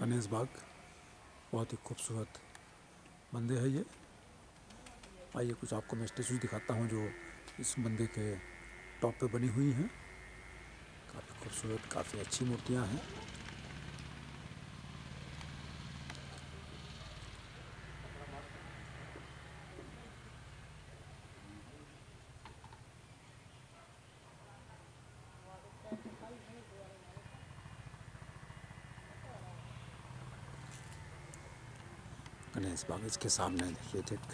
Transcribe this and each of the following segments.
गणेश बाग, बहुत ही खूबसूरत मंदिर है ये। आइए कुछ आपको मैं स्टेचूज दिखाता हूँ जो इस मंदिर के टॉप पे बनी हुई हैं। काफ़ी खूबसूरत, काफ़ी अच्छी मूर्तियाँ हैं। गणेश बाग इसके सामने देखिए एक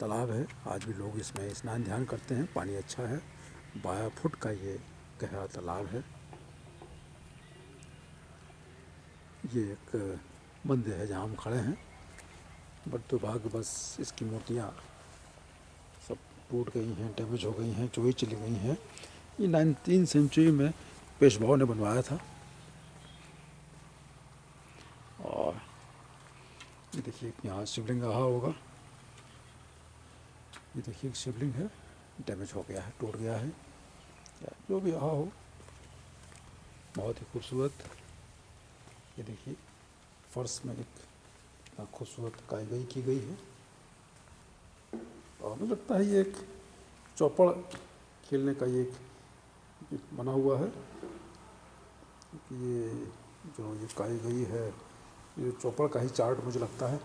तालाब है। आज भी लोग इसमें स्नान ध्यान करते हैं। पानी अच्छा है। बारह फुट का ये गहरा तालाब है। ये एक मंदिर है जहाँ हम खड़े हैं। बट दुर्भाग्य, बस इसकी मूर्तियाँ सब टूट गई हैं, डैमेज हो गई हैं, चोरी चली गई हैं। ये नाइनटीन सेंचुरी में पेशवाओं ने बनवाया था और ये देखिए, यहाँ शिवलिंग रहा होगा। ये देखिए शिवलिंग है। डैमेज हो गया है, टूट गया है। जो भी रहा हो। बहुत ही खूबसूरत। ये देखिए, फर्श में एक खूबसूरत कारीगरी की गई है। और मुझे लगता है ये एक चौपड़ खेलने का ये एक बना हुआ है। ये जो ये कारीगरी है ये चौपड़ का ही चार्ट मुझे लगता है।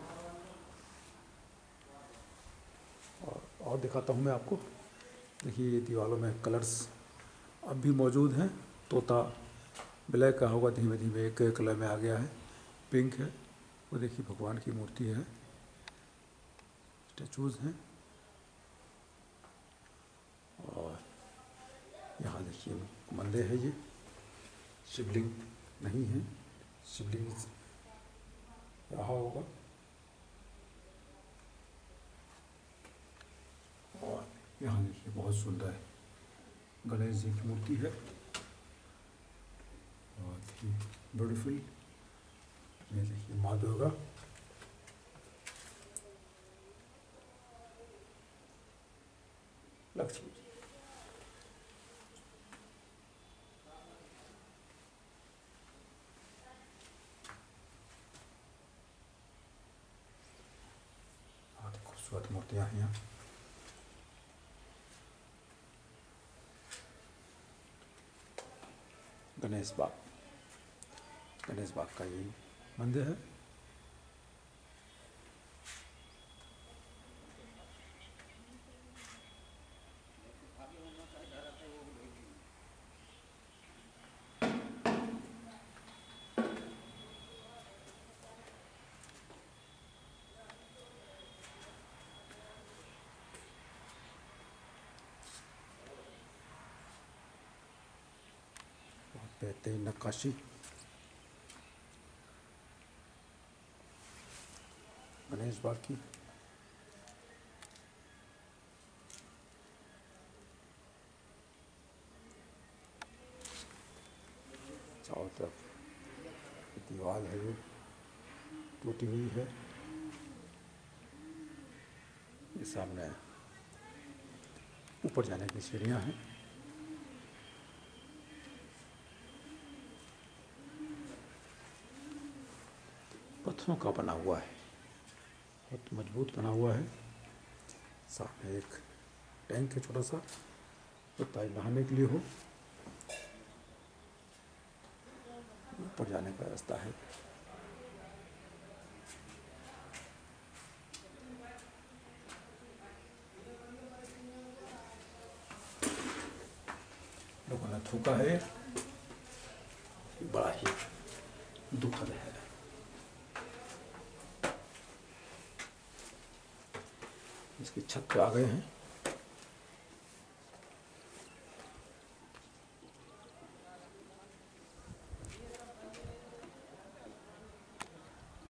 और और दिखाता हूँ मैं आपको। देखिए, ये दीवारों में कलर्स अब भी मौजूद हैं। तोता ब्लैक का होगा धीमे धीमे एक कलर में आ गया है। पिंक है, वो देखिए भगवान की मूर्ति है। स्टेचूज हैं। और यहाँ देखिए, मंदिर है ये। शिवलिंग नहीं है। शिवलिंग रहा होगा और यहाँ देखिए बहुत सुंदर गणेश जी की मूर्ति है बहुत ही ब्यूटीफुल ये देखिए माँ दुर्गा लक्ष्मी जी बहुत ही खूबसूरत मूर्तियाँ हैं यहाँ गणेश बाग। गणेश बाग का यही मंदिर है। बहुत बेहतरीन नक्काशी। गणेश बाग की चारों तरफ़ दीवार है ये टूटी हुई है। ये सामने ऊपर जाने की सीढ़ियाँ हैं। पत्थरों का बना हुआ है। बहुत मज़बूत बना हुआ है। सामने एक टैंक है छोटा सा लगता है नहाने के लिए हो। ऊपर जाने का रास्ता है। लोगों ने थूका है बड़ा ही दुखद है इसकी छत पे आ गए हैं।